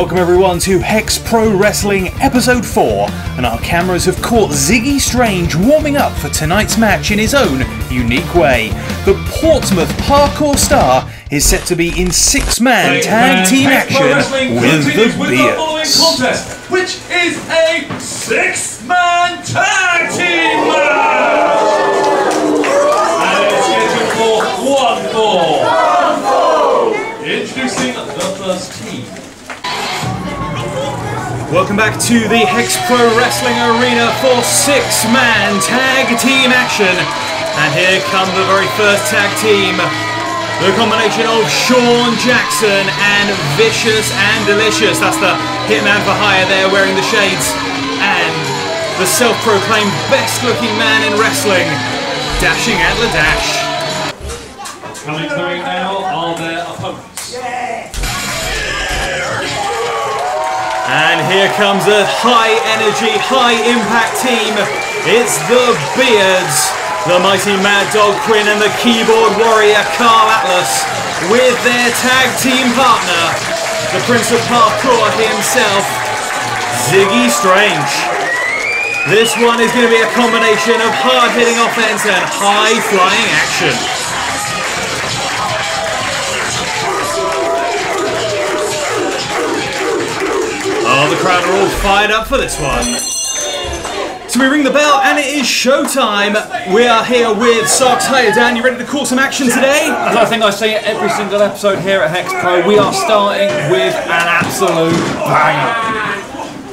Welcome everyone to Hex Pro Wrestling Episode 4, and our cameras have caught Ziggy Strange warming up for tonight's match in his own unique way. The Portsmouth Parkour Star is set to be in six-man tag team action with the Beards. contest, which is a six-man tag team Welcome back to the Hex Pro Wrestling Arena for six-man tag team action. And here come the very first tag team. The combination of Sean Jackson and Vicious and Delicious. That's the hitman for hire there wearing the shades. And the self-proclaimed best-looking man in wrestling, Dashing Ant the Dash. Coming to the ring now are their opponents. And here comes a high energy, high impact team. It's the Beards, the mighty Mad Dog Quinn and the keyboard warrior Carl Atlas with their tag team partner, the Prince of Parkour himself, Ziggy Strange. This one is going to be a combination of hard hitting offense and high flying action. Oh, the crowd are all fired up for this one. So we ring the bell and it is showtime. We are here with Sarks. Hiya Dan, you ready to call some action today? As I think I say it every single episode here at Hex Pro, we are starting with an absolute banger.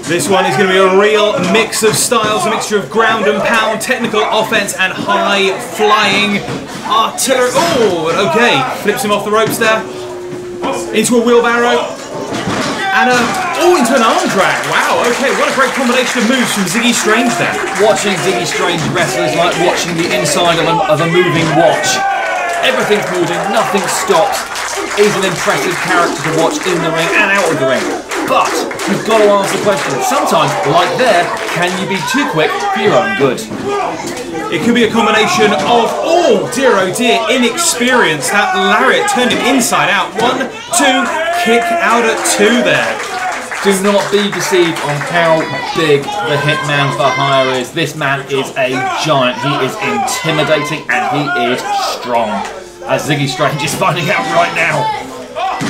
This one is going to be a real mix of styles, a mixture of ground and pound, technical offense and high flying artillery. Oh, okay. Flips him off the ropes there. Into a wheelbarrow. And a, oh, into an arm drag. Wow, okay. What a great combination of moves from Ziggy Strange there. Watching Ziggy Strange wrestle is like watching the inside of a, of a moving watch. Everything's moving, nothing stops. He's an impressive character to watch in the ring and out of the ring. But you've got to ask the question, sometimes, like there, can you be too quick for your own good? It could be a combination of, oh dear, oh dear, inexperience. That lariat turned him inside out. One, two, kick out at two there. Do not be deceived on how big the Hitman for Hire is. This man is a giant. He is intimidating and he is strong. As Ziggy Strange is finding out right now.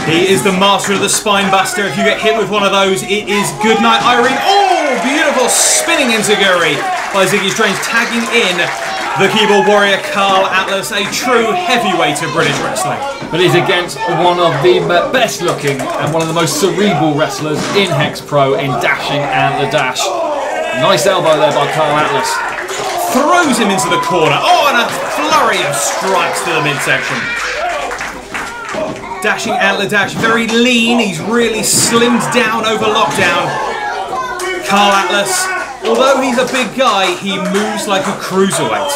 He is the master of the spine buster. If you get hit with one of those, it is good night, Irene. Oh, beautiful spinning enziguri by Ziggy Strange, tagging in the keyboard warrior Carl Atlas, a true heavyweight of British wrestling. But he's against one of the best looking and one of the most cerebral wrestlers in Hex Pro in Dashing Ant the Dash. Nice elbow there by Carl Atlas. Throws him into the corner. Oh, and a flurry of strikes to the midsection. Dashing Ant the Dash, very lean. He's really slimmed down over lockdown. Carl Atlas, although he's a big guy, he moves like a cruiserweight.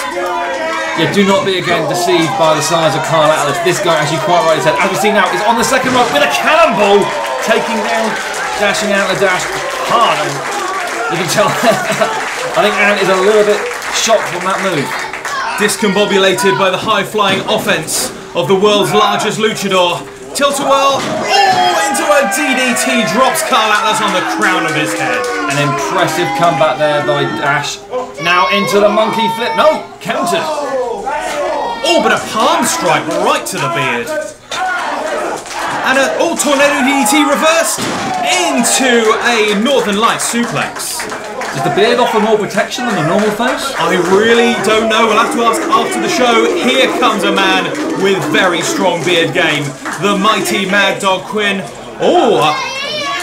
Yeah, do not be again deceived by the size of Carl Atlas. This guy, as you quite rightly said, as we see now, is on the second rope with a cannonball, taking down Dashing Ant the Dash hard. And you can tell, I think Ant is a little bit shocked from that move. Discombobulated by the high-flying offense of the world's largest luchador. Tilt-a-whirl, oh, into a DDT, drops Carl Atlas on the crown of his head. An impressive comeback there by Dash. Now into the monkey flip. No, countered. Oh, but a palm strike right to the beard. And a oh, tornado DDT reversed into a Northern Light suplex. Does the beard offer more protection than a normal face? I really don't know. We'll have to ask after the show. Here comes a man with very strong beard game. The mighty Mad Dog Quinn. Oh,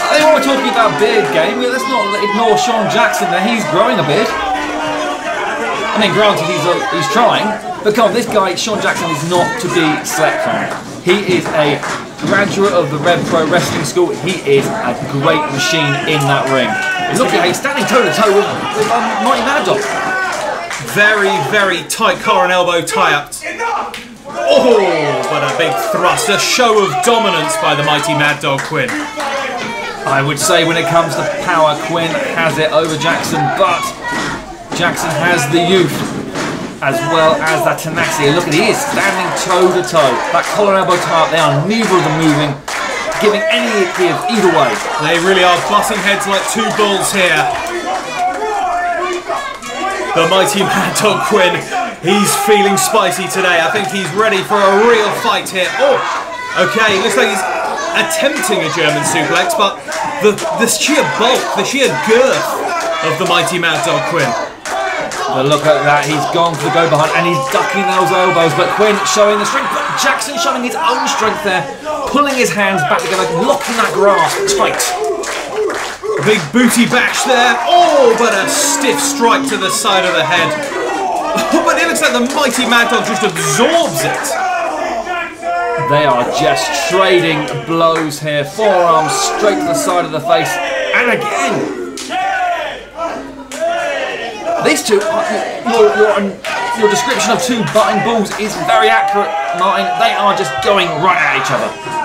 I think we're talking about beard game, let's not ignore Sean Jackson there. He's growing a beard. I mean, granted, he's, a, he's trying, but come on, this guy, Sean Jackson, is not to be slept on. He is a graduate of the Rev Pro Wrestling School. He is a great machine in that ring. Look at him, he's standing toe to toe with, with um, Mighty Mad Dog. very, very tight collar and elbow tie-up. Oh, but a big thrust. A show of dominance by the mighty Mad Dog Quinn. I would say when it comes to power, Quinn has it over Jackson, but Jackson has the youth as well as that tenacity. Look at he is standing toe to toe. That collar and elbow tie up, they are neither of them moving. Giving any give either way. They really are butting heads like two bulls here. The mighty Mad Dog Quinn, he's feeling spicy today. I think he's ready for a real fight here. Oh, okay, looks like he's attempting a German suplex, but the, the sheer bulk, the sheer girth of the mighty Mad Dog Quinn. But look at that, he's gone for the go behind and he's ducking those elbows, but Quinn showing the strength, but Jackson showing his own strength there, pulling his hands back together, locking that grasp tight. Big booty bash there. Oh, but a stiff strike to the side of the head. but it looks like the mighty Mad Dog just absorbs it. They are just trading blows here, forearms straight to the side of the face, and again. These two, uh, your, your, um, your description of two butting balls is very accurate, Martin. They are just going right at each other.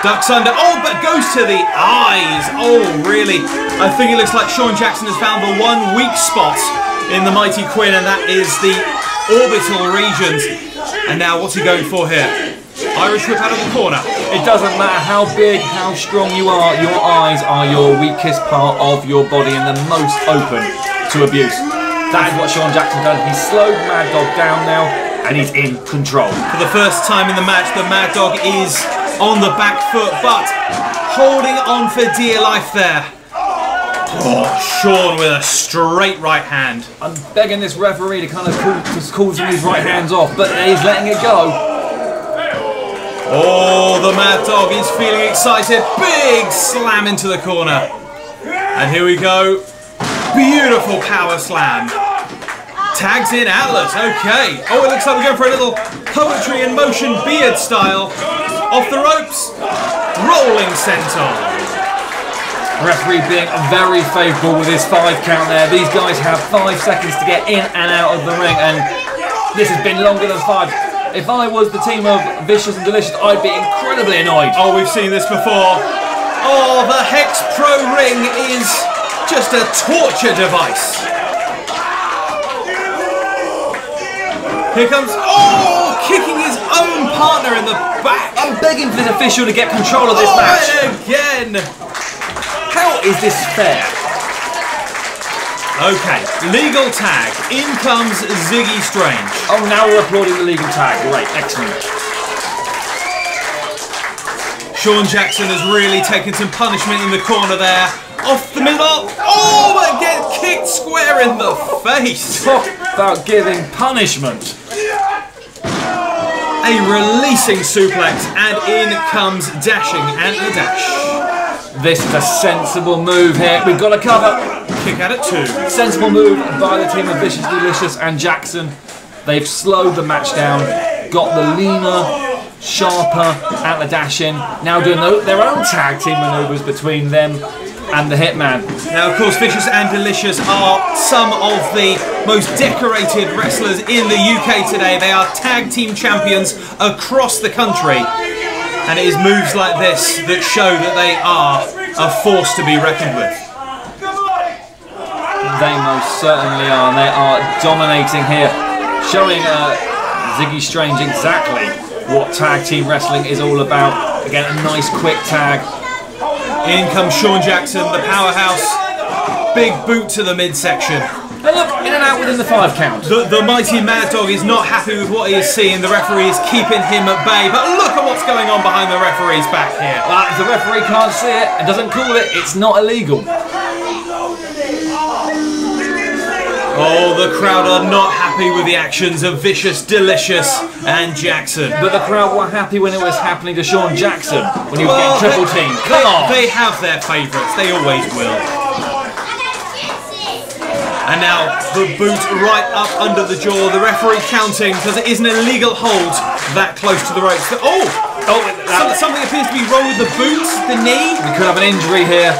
Ducks under. Oh, but goes to the eyes. Oh, really? I think it looks like Sean Jackson has found the one weak spot in the mighty Quinn, and that is the orbital regions. And now, what's he going for here? Irish whip out of the corner. It doesn't matter how big, how strong you are, your eyes are your weakest part of your body and the most open to abuse. That is what Sean Jackson done. He's slowed Mad Dog down now and he's in control. For the first time in the match, the Mad Dog is on the back foot, but holding on for dear life there. Oh, Sean with a straight right hand. I'm begging this referee to kind of call, to call some of these right hands off, but he's letting it go. Oh, the Mad Dog is feeling excited. Big slam into the corner. And here we go. Beautiful power slam. Tags in Atlas. Okay. Oh, it looks like we're going for a little poetry in motion beard style. Off the ropes. Rolling senton. Referee being very favourable with his five count there. These guys have five seconds to get in and out of the ring, and this has been longer than five. If I was the team of Vicious and Delicious, I'd be incredibly annoyed. Oh, we've seen this before. Oh, the Hex Pro ring is just a torture device. Here comes. Oh, kicking own partner in the back. I'm begging for this official to get control of this Oh, match. and again. How is this fair? Okay, legal tag. In comes Ziggy Strange. Oh, now we're applauding the legal tag. Great, excellent. Sean Jackson has really taken some punishment in the corner there. Off the middle. Oh, but get kicked square in the face. Talk about giving punishment. A releasing suplex, and in comes dashing Ant the dash. This is a sensible move here. We've got to cover. Kick out at two. Sensible move by the team of Vicious Delicious and Jackson. They've slowed the match down, got the leaner, sharper at the dash in. Now doing their own tag team maneuvers between them and the Hitman. Now, of course, Vicious and Delicious are some of the most decorated wrestlers in the UK today. They are tag team champions across the country. And it is moves like this that show that they are a force to be reckoned with. They most certainly are. and They are dominating here, showing uh, Ziggy Strange exactly what tag team wrestling is all about. Again, a nice quick tag. In comes Sean Jackson, the powerhouse. Big boot to the midsection. And look, in and out within the five count. The, the mighty Mad Dog is not happy with what he is seeing. The referee is keeping him at bay. But look at what's going on behind the referee's back here. But if the referee can't see it and doesn't call it, it's not illegal. Oh, the crowd are not happy with the actions of Vicious, Delicious, and Jackson. But the crowd were happy when it was happening to Sean Jackson when he was Well, getting triple they- team. Come they, on! They have their favourites. They always will. And now the boot right up under the jaw. The referee counting because it is an illegal hold that close to the ropes. Oh, oh, something appears to be wrong with the boot, the knee. we could have an injury here.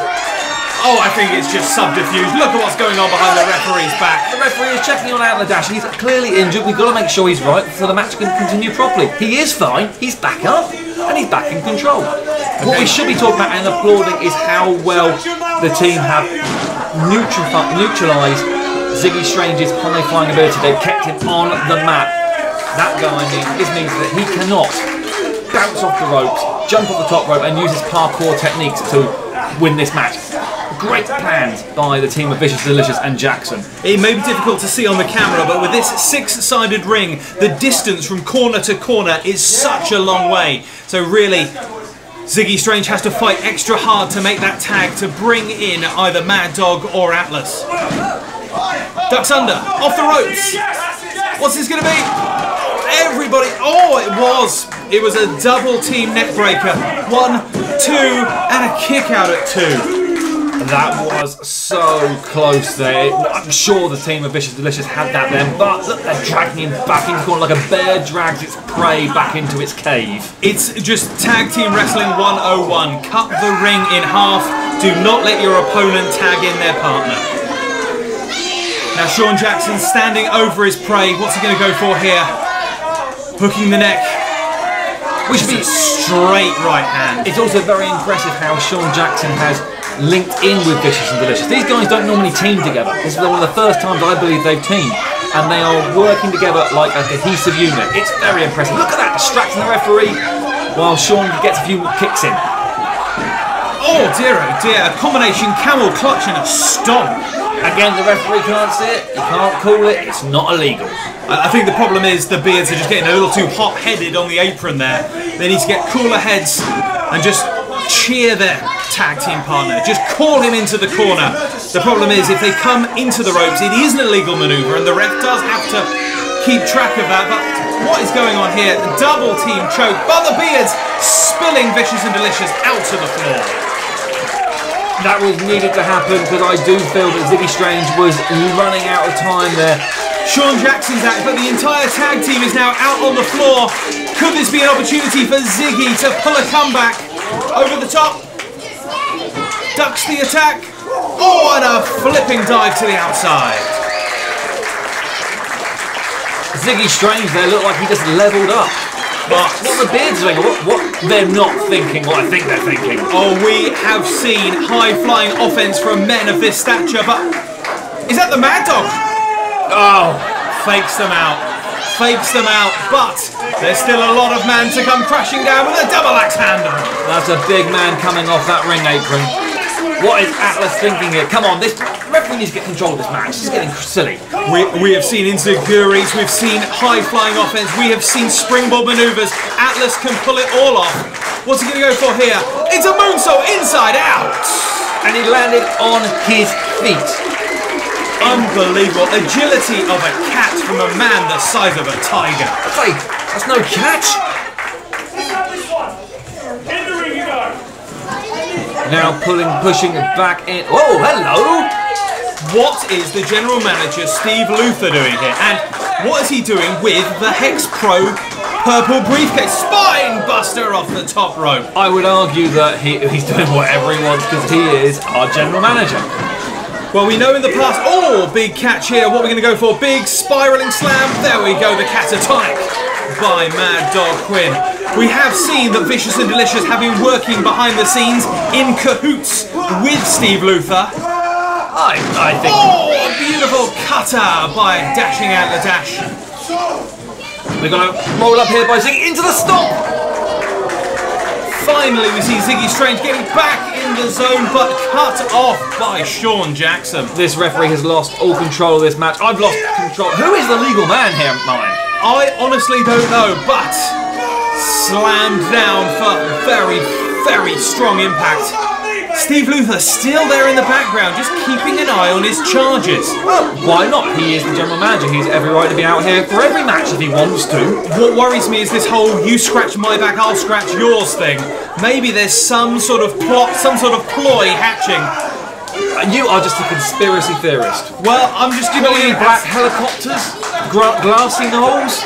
Oh, I think it's just subterfuge. Look at what's going on behind the referee's back. The referee is checking on Ant the dash. He's clearly injured. We've got to make sure he's right so the match can continue properly. He is fine. He's back up and he's back in control. What we should be talking about and applauding is how well the team have neutral- neutralised Ziggy Strange's high flying ability. They've kept him on the map. That guy means that he cannot bounce off the ropes, jump off the top rope, and use his parkour techniques to win this match. Great plans by the team of Vicious Delicious and Jackson. It may be difficult to see on the camera, but with this six-sided ring, the distance from corner to corner is such a long way. So really, Ziggy Strange has to fight extra hard to make that tag to bring in either Mad Dog or Atlas. Ducks under, off the ropes. What's this going to be? Everybody, oh, it was. It was a double team neckbreaker. One, two, and a kick out at two. That was so close there. I'm sure the team of Vicious Delicious had that then, but look, they're dragging him back into the corner like a bear drags its prey back into its cave. It's just Tag Team Wrestling 101. Cut the ring in half. Do not let your opponent tag in their partner. Now Sean Jackson standing over his prey. What's he going to go for here? Hooking the neck. Which It's a means straight right hand. it's also very impressive how Sean Jackson has linked in with Vicious and Delicious. These guys don't normally team together. This is one of the first times I believe they've teamed. And they are working together like a cohesive unit. It's very impressive. Look at that, distracting the referee while Sean gets a few kicks in. Oh dear, oh dear. A combination camel clutch and a stomp. Again, the referee can't see it, he can't call it, it's not illegal. I I think the problem is the Beards are just getting a little too hot-headed on the apron there. They need to get cooler heads and just cheer their tag team partner. Just call him into the corner. The problem is if they come into the ropes, it is an illegal maneuver and the ref does have to keep track of that. But what is going on here? The double team choke, but the Beards spilling Vicious and Delicious out to the floor. That was needed to happen because I do feel that Ziggy Strange was running out of time there. Sean Jackson's out, but the entire tag team is now out on the floor. Could this be an opportunity for Ziggy to pull a comeback over the top? Ducks the attack. Oh, and a flipping dive to the outside. Ziggy Strange there looked like he just leveled up. But what the beards doing? What, what they're not thinking what I think they're thinking. Oh, we have seen high flying offense from men of this stature, but is that the Mad Dog? Oh, fakes them out. Fakes them out, but there's still a lot of man to come crashing down with a double axe handle. That's a big man coming off that ring apron. What is Atlas thinking here? Come on, this referee needs to get control of this match. This is getting silly. We, we have seen enziguris, we've seen high flying offense, we have seen springboard maneuvers. Atlas can pull it all off. What's he going to go for here? It's a moonsault inside out! And he landed on his feet. Unbelievable. Agility of a cat from a man the size of a tiger. That's like, that's no catch. In the ring you go. Now pulling, pushing back in. Oh, hello. What is the general manager Steve Luther doing here? And what is he doing with the Hex Pro purple briefcase? Spine buster off the top rope. I would argue that he, he's doing whatever he wants because he is our general manager. Well, we know in the past, oh, big catch here. What are we going to go for? Big spiraling slam. There we go, the catatonic by Mad Dog Quinn. We have seen that Vicious and Delicious have been working behind the scenes in cahoots with Steve Luther. I, I think. Oh, a beautiful cutter by dashing Ant the dash. We're going to roll up here by Ziggy into the stop. Finally, we see Ziggy Strange getting back in the zone, but cut off by Sean Jackson. This referee has lost all control of this match. I've lost control. Who is the legal man here, mine? I honestly don't know, but slammed down for a very, very strong impact. Steve Luther still there in the background, just keeping an eye on his charges. Well, why not? He is the general manager. He's every right to be out here for every match if he wants to. What worries me is this whole you scratch my back, I'll scratch yours thing. Maybe there's some sort of plot, some sort of ploy hatching. You are just a conspiracy theorist. Well, I'm just giving you black helicopters? Gra- glassy knolls?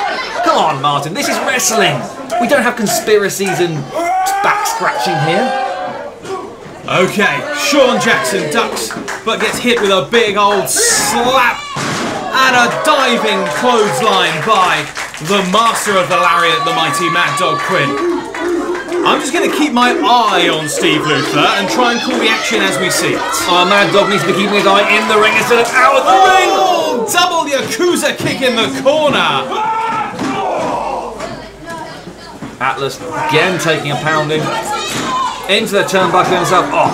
Come on, Martin. This is wrestling. We don't have conspiracies and back scratching here. Okay, Sean Jackson ducks, but gets hit with a big old slap and a diving clothesline by the master of the lariat, the mighty Mad Dog Quinn. I'm just going to keep my eye on Steve Luther and try and call the action as we see it. Our Mad Dog needs to be keeping his eye in the ring instead of out of the ring. Oh, double Yakuza kick in the corner. Atlas again taking a pounding into the turnbuckle himself. Oh,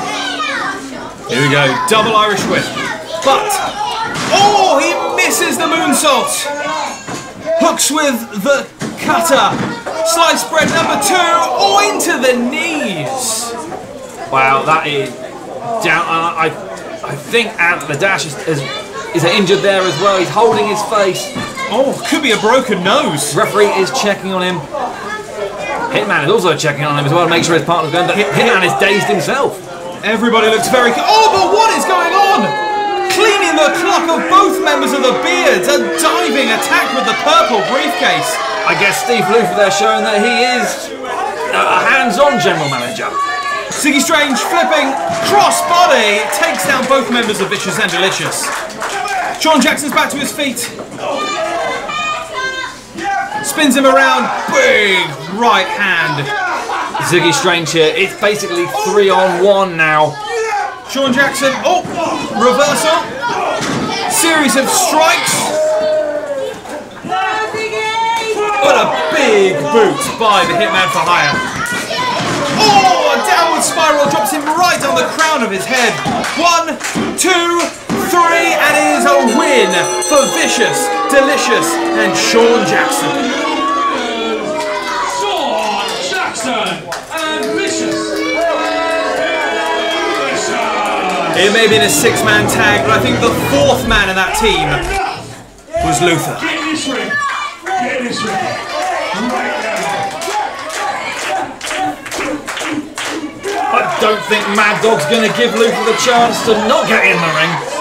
Here we go, double Irish whip. But, oh, he misses the moonsault. Hooks with the cutter. Sliced Bread number two, oh, into the knees. wow, that is down. I, I, I think Ant the dash is, is is injured there as well. He's holding his face. Oh, could be a broken nose. Referee is checking on him. Hitman is also checking on him as well to make sure his partner's going. But Hitman is dazed himself. Everybody looks very. Oh, but what is going on? Cleaning the clock of both members of the Beards. A diving attack with the purple briefcase. I guess Steve Luther there showing that he is uh, a hands-on general manager. Ziggy Strange flipping crossbody takes down both members of Vicious and Delicious. Sean Jackson's back to his feet. Spins him around. Big right hand. Ziggy Strange here. It's basically three on one now. Sean Jackson. Oh, reversal. Series of strikes. What a big boot by the Hitman for Hire. Oh, a downward spiral drops him right on the crown of his head. One, two, three, and it is a win for Vicious, Delicious, and Sean Jackson. Sean Jackson and Vicious. It may have been a six-man tag, but I think the fourth man in that team was Luther. Get in this ring. Get in this ring. Right I don't think Mad Dog's going to give Luther the chance to not get in the ring.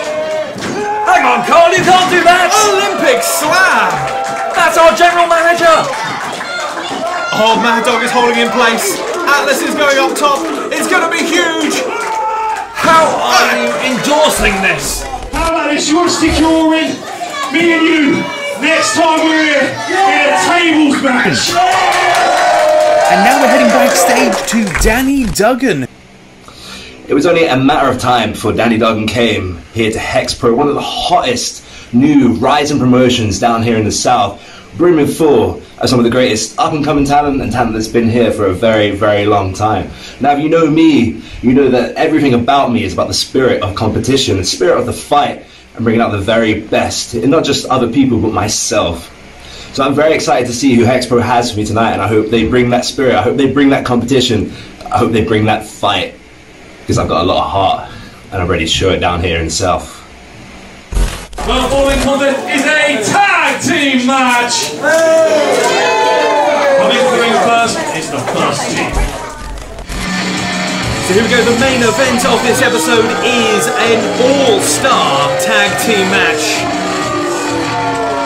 Hang on, Carl, you can't do that! Olympic slam! That's our general manager! Oh, Mad Dog is holding in place. Atlas is going up top. It's going to be huge. How are you endorsing this? How about this? You want to stick your ring? Me and you. Next time we're here in a tables match. And now we're heading backstage to Danny Duggan. It was only a matter of time before Danny Duggan came here to Hex Pro, one of the hottest new rising promotions down here in the South, brimming full of some of the greatest up and coming talent and talent that's been here for a very, very long time. Now, if you know me, you know that everything about me is about the spirit of competition, the spirit of the fight, and bringing out the very best in not just other people but myself. So I'm very excited to see who Hexpro has for me tonight, and I hope they bring that spirit. I hope they bring that competition. I hope they bring that fight, because I've got a lot of heart, and I'm ready to show it down here in the South. The following contest is a tag team match. Coming to the ring first is the first team. So here we go. The main event of this episode is an all-star tag team match.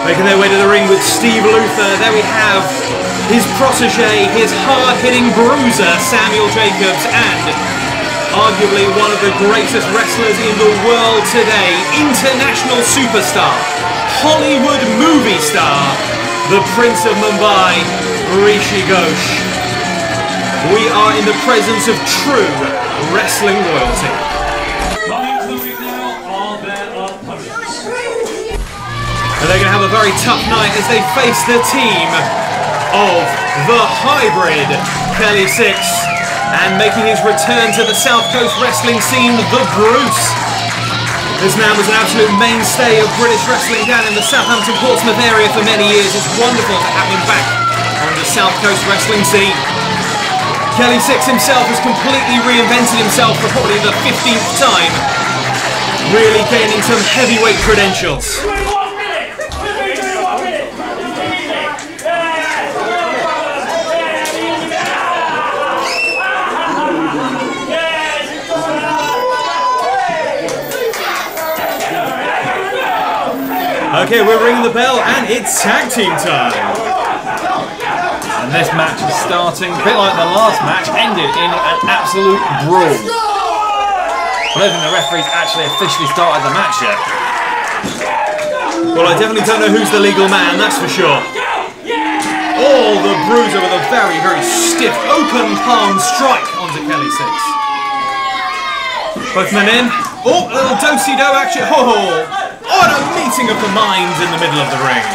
Making their way to the ring with Steve Luther. There we have his protege, his hard-hitting bruiser, Samuel Jacobs, and arguably one of the greatest wrestlers in the world today, international superstar, Hollywood movie star, the Prince of Mumbai, Rishi Ghosh. We are in the presence of true wrestling royalty. And they're going to have a very tough night as they face the team of the hybrid Kelly Six. And making his return to the South Coast wrestling scene, the Bruce. This man was an absolute mainstay of British wrestling down in the Southampton Portsmouth area for many years. It's wonderful to have him back on the South Coast wrestling scene. Kelly Six himself has completely reinvented himself for probably the 15th time, really gaining some heavyweight credentials. Okay, we're ringing the bell and it's tag team time. And this match is starting, a bit like the last match, ended in an absolute brawl. I don't think the referee's actually officially started the match yet. Well, I definitely don't know who's the legal man, that's for sure. Oh, the bruiser with a very, very stiff open palm strike onto Kelly Six. Both men in. Oh, a little do-si-do action. Oh, what a meeting of the minds in the middle of the ring.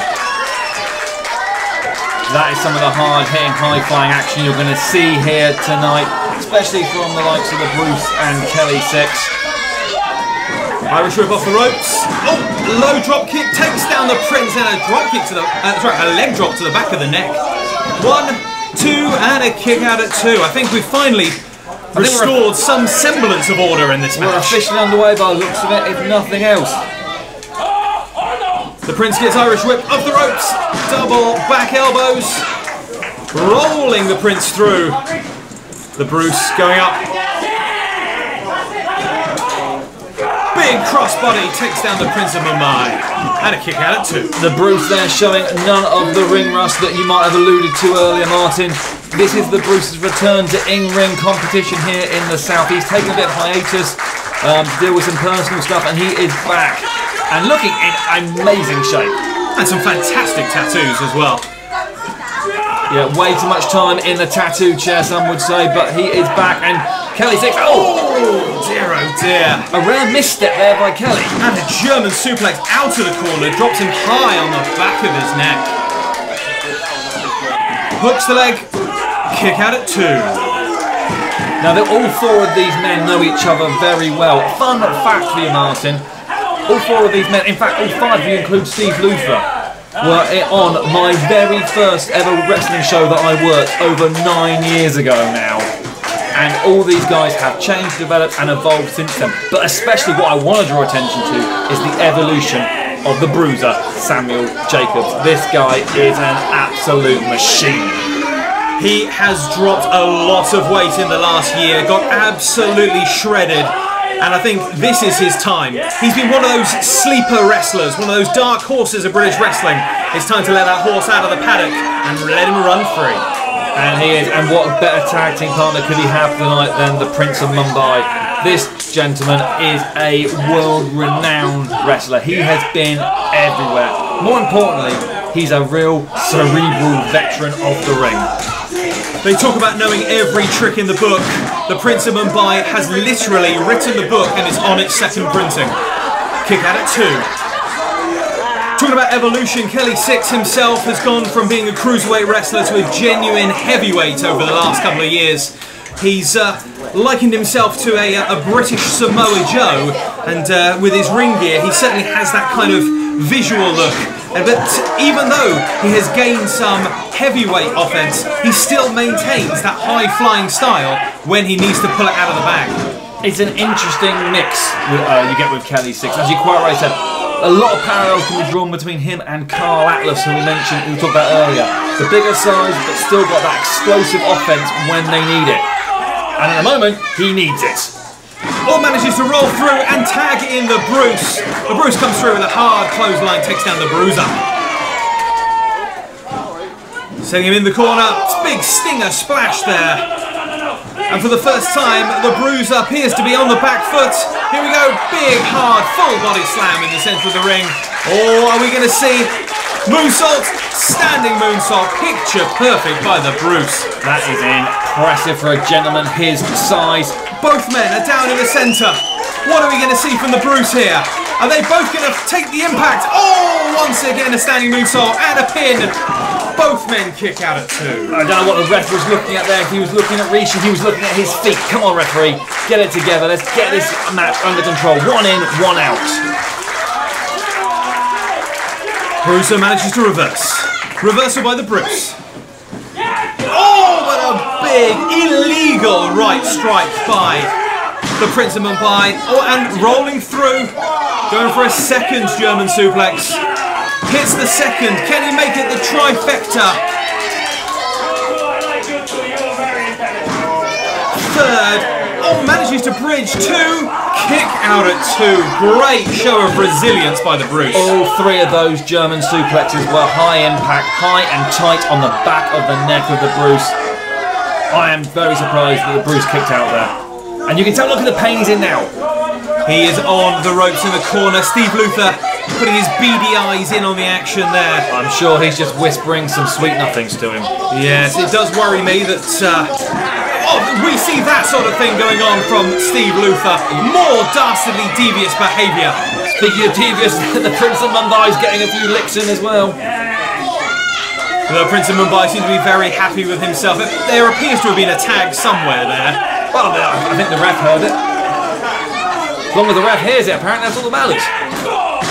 That is some of the hard-hitting, high-flying action you're going to see here tonight, especially from the likes of the Bruce and Kelly Six. Irish whip off the ropes. Oh, low drop kick takes down the prince and a drop kick to the, uh, sorry, a leg drop to the back of the neck. One, two, and a kick out at two. I think we've finally restored some semblance of order in this match. We're officially underway by the looks of it, if nothing else. The prince gets Irish whip off the ropes. Double back elbows. Rolling the prince through. The Bruce going up. Big crossbody takes down the Prince of Mumbai. And a kick out at two. The Bruce there showing none of the ring rust that you might have alluded to earlier, Martin. This is the Bruce's return to in-ring competition here in the South. He's taken a bit of hiatus um, to deal with some personal stuff, and he is back and looking in amazing shape. And some fantastic tattoos as well. Yeah, way too much time in the tattoo chair, some would say, but he is back. And Kelly Six, oh, dear, oh dear. a rare misstep there by Kelly. And a German suplex out of the corner drops him high on the back of his neck. Hooks the leg, kick out at two. Now, all four of these men know each other very well. Fun fact for you, Martin. All four of these men, in fact, all five, of you include Steve Luther, were on my very first ever wrestling show that I worked over nine years ago now. And all these guys have changed, developed, and evolved since then. But especially what I want to draw attention to is the evolution of the bruiser, Samuel Jacobs. This guy is an absolute machine. He has dropped a lot of weight in the last year, got absolutely shredded, and I think this is his time. He's been one of those sleeper wrestlers, one of those dark horses of British wrestling. It's time to let that horse out of the paddock and let him run free. And he is, and what better tag team partner could he have tonight than the Prince of Mumbai? This gentleman is a world-renowned wrestler. He has been everywhere. More importantly, he's a real cerebral veteran of the ring. They talk about knowing every trick in the book. The Prince of Mumbai has literally written the book and is on its second printing. Kick at two. Talking about evolution, Kelly Six himself has gone from being a cruiserweight wrestler to a genuine heavyweight over the last couple of years. He's uh, likened himself to a, a British Samoa Joe, and uh, with his ring gear, he certainly has that kind of visual look. And But even though he has gained some heavyweight offense, he still maintains that high flying style when he needs to pull it out of the bag. It's an interesting mix with, uh, you get with Kelly Six. As you quite right said, a lot of parallels can be drawn between him and Carl Atlas, who we mentioned, who we talked about earlier. The bigger size, but still got that explosive offense when they need it. And at the moment, he needs it. All manages to roll through and tag in the Bruce. The Bruce comes through with a hard clothesline, takes down the Bruiser. Setting him in the corner, big stinger splash there. And for the first time, the Bruiser appears to be on the back foot. Here we go, big, hard, full body slam in the centre of the ring. Or are we going to see moonsault, standing moonsault, picture perfect by the Bruce. That is impressive for a gentleman his size. Both men are down in the centre. What are we going to see from the Bruce here? Are they both going to take the impact? Oh, once again a standing moonsault and a pin. Both men kick out at two. I don't know what the ref was looking at there. If he was looking at Rishi, he was looking at his feet. Come on, referee, get it together. Let's get this match under control. One in, one out. Bruiser manages to reverse. Reversal by the Bruce. Oh, what a big illegal right strike by the Prince of Mumbai. Oh, and rolling through, going for a second German suplex. Hits the second. Can he make it the trifecta? Third. Oh, manages to bridge two. Kick out at two. Great show of resilience by the Bruce. All three of those German suplexes were high impact, high and tight on the back of the neck of the Bruce. I am very surprised that the Bruce kicked out there. And you can tell, look at the pain he's in now. He is on the ropes in the corner. Steve Luther putting his beady eyes in on the action there. I'm sure he's just whispering some sweet nothings to him. Yes, it does worry me that uh, oh, we see that sort of thing going on from Steve Luther. More dastardly, devious behaviour. Speaking of devious, the Prince of Mumbai is getting a few licks in as well. The Prince of Mumbai seems to be very happy with himself. There appears to have been a tag somewhere there. Well, I think the ref heard it. As long as the ref hears it, apparently that's all that matters.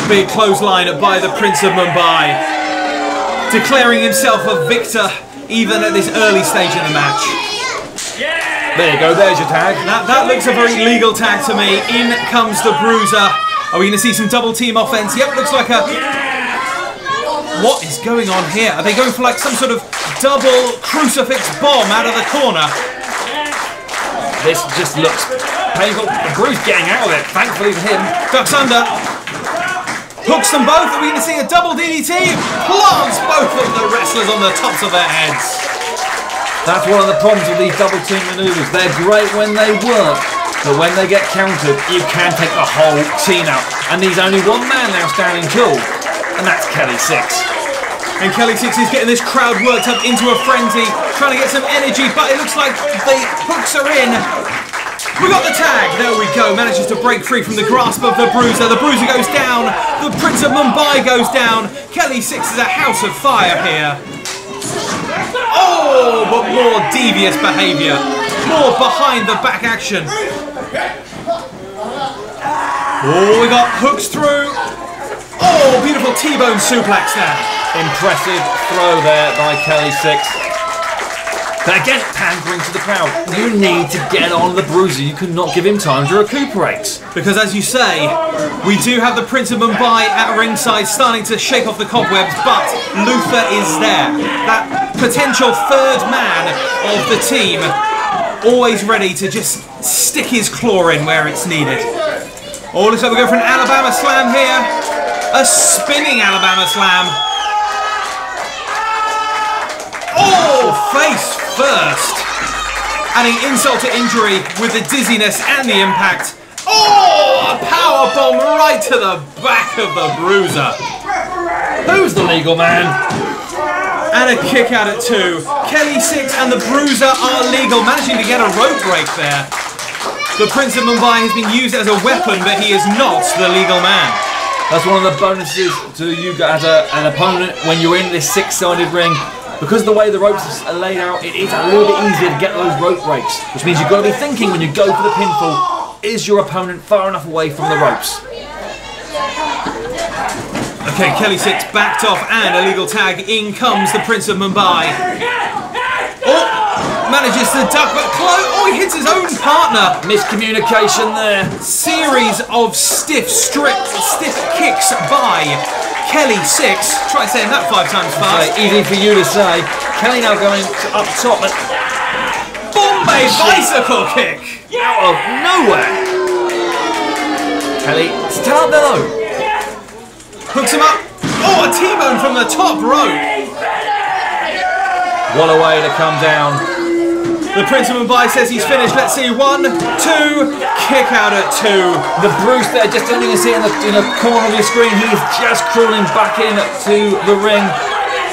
Big clothesline by the Prince of Mumbai. Declaring himself a victor even at this early stage in the match. There you go, there's your tag. That, that looks a very legal tag to me. In comes the Bruiser. Are we going to see some double team offense? Yep, looks like a what is going on here? Are they going for like some sort of double crucifix bomb out of the corner? This just looks painful. The Bruce getting out of it, thankfully for him. Ducks under. Hooks them both. Are we going to see a double DDT? Plants both of the wrestlers on the tops of their heads. That's one of the problems with these double team maneuvers. They're great when they work, but when they get countered, you can take the whole team out. And there's only one man now standing tall, and that's Kelly Six. And Kelly Six is getting this crowd worked up into a frenzy, trying to get some energy, but it looks like the hooks are in. We got the tag. There we go. Manages to break free from the grasp of the Bruiser. The Bruiser goes down. The Prince of Mumbai goes down. Kelly Six is a house of fire here. Oh, but more devious behaviour. More behind the back action. Oh, we got hooks through. Oh, beautiful T-bone suplex there. Impressive throw there by Kelly Six. But again, pandering to the crowd. You need to get on the bruiser. You cannot give him time to recuperate. Because as you say, we do have the Prince of Mumbai at ringside starting to shake off the cobwebs, but Luther is there. That potential third man of the team, always ready to just stick his claw in where it's needed. Oh, looks like we go for an Alabama slam here. A spinning Alabama slam. Oh, face first. Adding insult to injury with the dizziness and the impact. Oh, a power bomb right to the back of the bruiser. Who's the legal man? And a kick out at two. Kelly Six and the Bruiser are legal, managing to get a rope break there. The Prince of Mumbai has been used as a weapon, but he is not the legal man. That's one of the bonuses to you as a, an opponent when you're in this six-sided ring. Because the way the ropes are laid out, it is a little bit easier to get those rope breaks. Which means you've got to be thinking when you go for the pinfall, is your opponent far enough away from the ropes? Okay, Kelly Six backed off and a legal tag. In comes the Prince of Mumbai. Oh, manages to duck, but close. Oh, he hits his own partner. Miscommunication there. Series of stiff, strict, stiff kicks by Kelly Six. Try saying that five times fast. Right, easy for you to say. Kelly now going up top and Bombay bicycle kick. out of nowhere. Kelly, there though. Hooks him up. Oh, a T-bone from the top rope. What a way to come down. The Prince of Mumbai says he's finished. Let's see. One, two, kick out at two. The Bruce there, just don't even see it in the, in the corner of your screen. He's just crawling back in to the ring,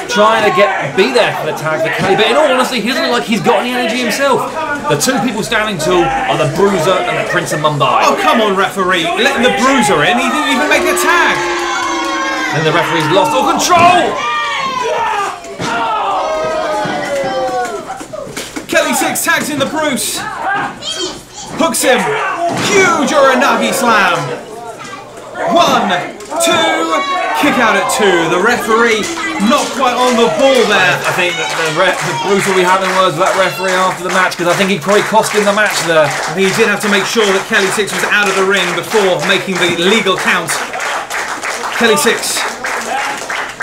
trying to get be there for the tag Kelly. But in all honesty, he doesn't look like he's got any energy himself. The two people standing tall are the Bruiser and the Prince of Mumbai. Oh, come on, referee. Letting the bruiser in. He didn't even make a tag. And the referee's lost all control. Kelly Six tags in the Bruce. Hooks him. Huge Uranage slam. One, two, kick out at two. The referee not quite on the ball there. I think that the, re- the Bruce will be having words with that referee after the match because I think he probably cost him the match there. He did have to make sure that Kelly Six was out of the ring before making the legal count. Kelly Six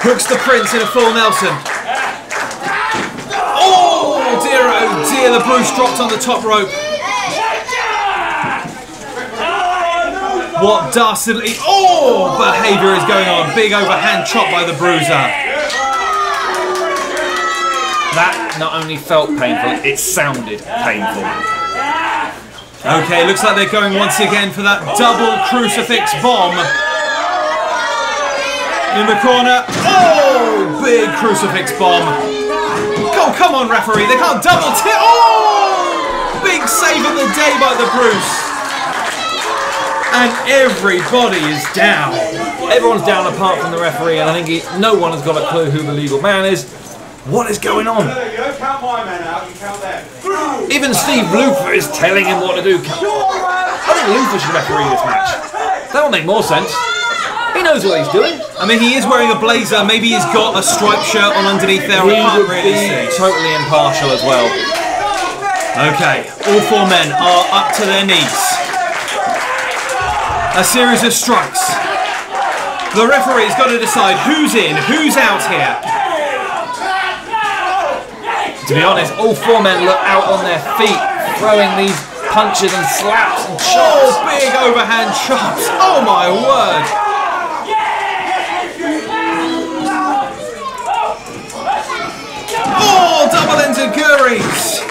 hooks the Prince in a full Nelson. Oh dear, oh dear, the Bruce dropped on the top rope. What dastardly, oh, behaviour is going on. Big overhand chop by the Bruiser. That not only felt painful, it sounded painful. Okay, looks like they're going once again for that double crucifix bomb. In the corner. Oh, big crucifix bomb. Oh, come on, referee. They can't double tip. Oh, big save of the day by the Bruce. And everybody is down. Everyone's down apart from the referee, and I think he, no one has got a clue who the legal man is. What is going on? You don't count my man out, you count them. Even Steve Luther is telling him what to do. I think Luther should referee this match. That will make more sense. He knows what he's doing. I mean, he is wearing a blazer. Maybe he's got a striped shirt on underneath there. He I can't really see. totally impartial as well. Okay, all four men are up to their knees. A series of strikes. The referee's got to decide who's in, who's out here. To be honest, all four men look out on their feet, throwing these punches and slaps and chops. Oh, big overhand chops. Oh my word. Double enziguris.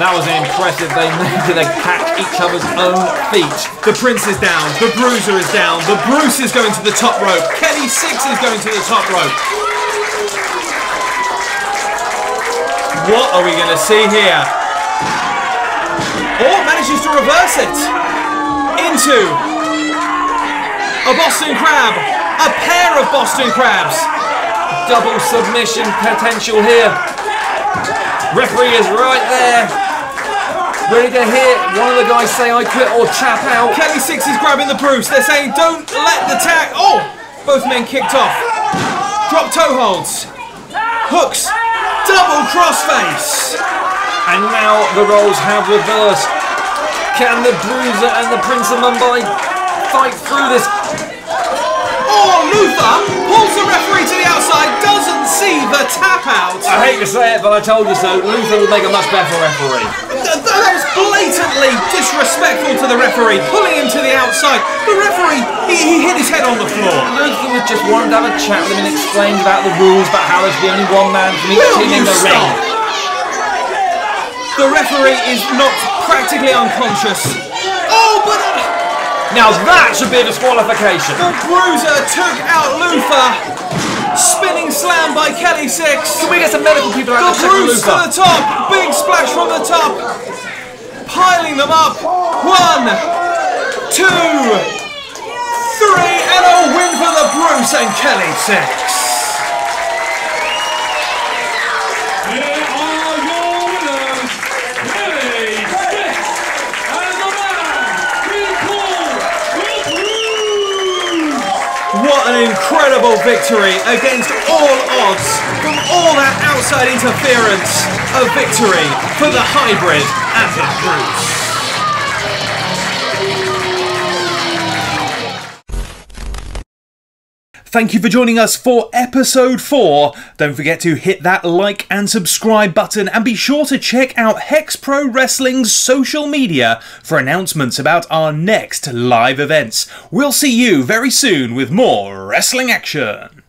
That was impressive. They made it attack each other's own feet. The Prince is down. The Bruiser is down. The Bruce is going to the top rope. Kenny Six is going to the top rope. What are we going to see here? Oh, manages to reverse it into a Boston Crab. A pair of Boston Crabs. Double submission potential here. Referee is right there. Ready to hear one of the guys say I quit or tap out. Kelly Six is grabbing the Bruce. They're saying, don't let the tag. Oh! Both men kicked off. Drop toe holds. Hooks. Double crossface. And now the roles have reversed. Can the Bruiser and the Prince of Mumbai fight through this? Oh, Luther pulls the referee to the outside, doesn't see the tap out. I hate to say it, but I told you so. Luther would make a much better referee. Th- th- that was blatantly disrespectful to the referee, pulling him to the outside. The referee, he, he hit his head on the floor. Luther was just wanted to have a chat with him and explain about the rules, about how there's only one man from each team in the ring. stop? The referee is knocked practically unconscious. Oh, but uh, Now that should be a disqualification. the bruiser took out Luther. Spinning slam by Kelly Six. Can we get some medical people out on Bruce to the top. Big splash from the top. Piling them up. One, two, three, and a win for the Bruce and Kelly Six. Here are your winners, Kelly Six, and the man we call the Bruce. An incredible victory against all odds from all that outside interference. A victory for the hybrid and the Bruce. Thank you for joining us for episode 4. Don't forget to hit that like and subscribe button and be sure to check out Hex Pro Wrestling's social media for announcements about our next live events. We'll see you very soon with more wrestling action.